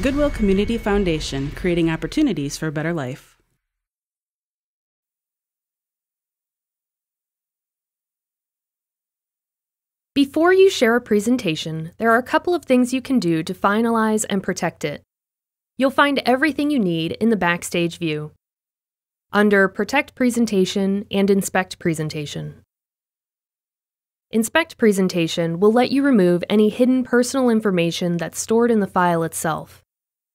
Goodwill Community Foundation, creating opportunities for a better life. Before you share a presentation, there are a couple of things you can do to finalize and protect it. You'll find everything you need in the Backstage view under Protect Presentation and Inspect Presentation. Inspect Presentation will let you remove any hidden personal information that's stored in the file itself.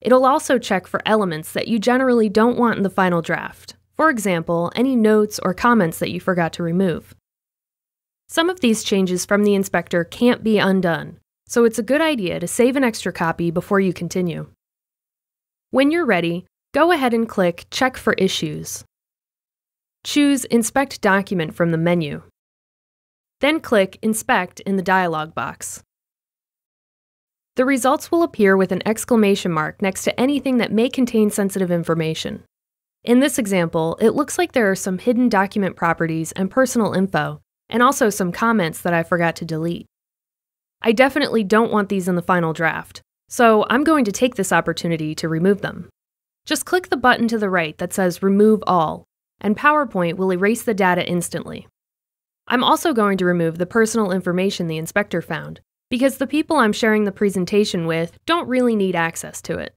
It'll also check for elements that you generally don't want in the final draft, for example, any notes or comments that you forgot to remove. Some of these changes from the inspector can't be undone, so it's a good idea to save an extra copy before you continue. When you're ready, go ahead and click Check for Issues. Choose Inspect Document from the menu. Then click Inspect in the dialog box. The results will appear with an exclamation mark next to anything that may contain sensitive information. In this example, it looks like there are some hidden document properties and personal info, and also some comments that I forgot to delete. I definitely don't want these in the final draft, so I'm going to take this opportunity to remove them. Just click the button to the right that says Remove All, and PowerPoint will erase the data instantly. I'm also going to remove the personal information the inspector found, because the people I'm sharing the presentation with don't really need access to it.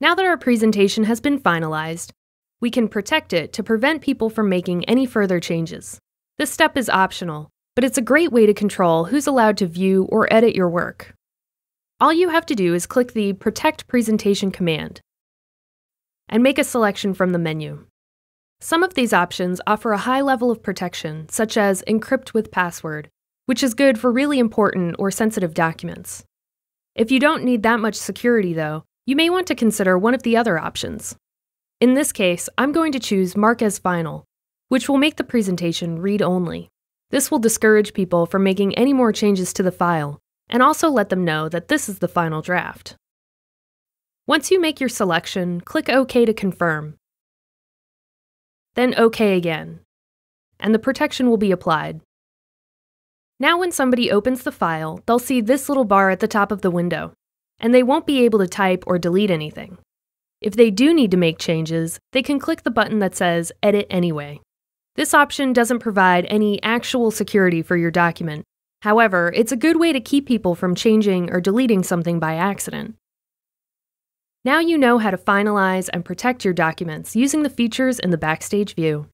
Now that our presentation has been finalized, we can protect it to prevent people from making any further changes. This step is optional, but it's a great way to control who's allowed to view or edit your work. All you have to do is click the Protect Presentation command and make a selection from the menu. Some of these options offer a high level of protection, such as Encrypt with Password, which is good for really important or sensitive documents. If you don't need that much security, though, you may want to consider one of the other options. In this case, I'm going to choose Mark as Final, which will make the presentation read-only. This will discourage people from making any more changes to the file, and also let them know that this is the final draft. Once you make your selection, click OK to confirm. Then OK again, and the protection will be applied. Now when somebody opens the file, they'll see this little bar at the top of the window, and they won't be able to type or delete anything. If they do need to make changes, they can click the button that says Edit Anyway. This option doesn't provide any actual security for your document. However, it's a good way to keep people from changing or deleting something by accident. Now you know how to finalize and protect your documents using the features in the Backstage view.